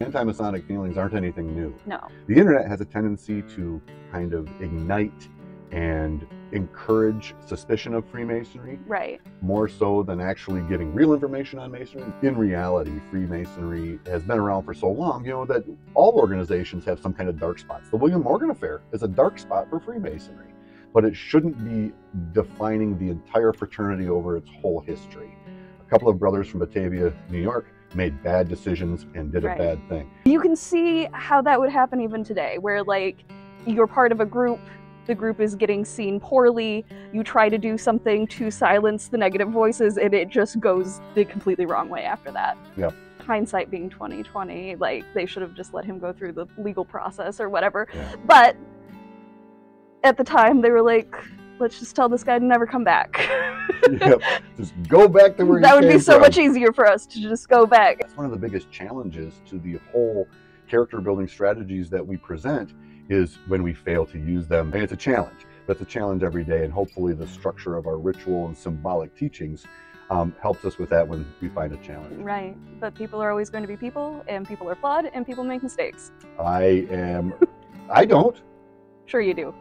Anti-Masonic feelings aren't anything new. No. The internet has a tendency to kind of ignite and encourage suspicion of Freemasonry Right. more so than actually getting real information on Masonry. In reality, Freemasonry has been around for so long, you know, that all organizations have some kind of dark spots. The William Morgan Affair is a dark spot for Freemasonry, but it shouldn't be defining the entire fraternity over its whole history. A couple of brothers from Batavia, New York, made bad decisions and did Right. a bad thing. You can see how that would happen even today, where like you're part of a group, the group is getting seen poorly, you try to do something to silence the negative voices, and it just goes the completely wrong way after that. Yep. Hindsight being 2020, like they should have just let him go through the legal process or whatever. Yeah. But at the time they were like, let's just tell this guy to never come back. yep. Just go back to where that would be so from. much easier for us to just go back. That's one of the biggest challenges to the whole character building strategies that we present is when we fail to use them. And it's a challenge. But it's a challenge every day. And hopefully the structure of our ritual and symbolic teachings um, helps us with that when we find a challenge. Right. But people are always going to be people, and people are flawed, and people make mistakes. I am, I don't. Sure, you do.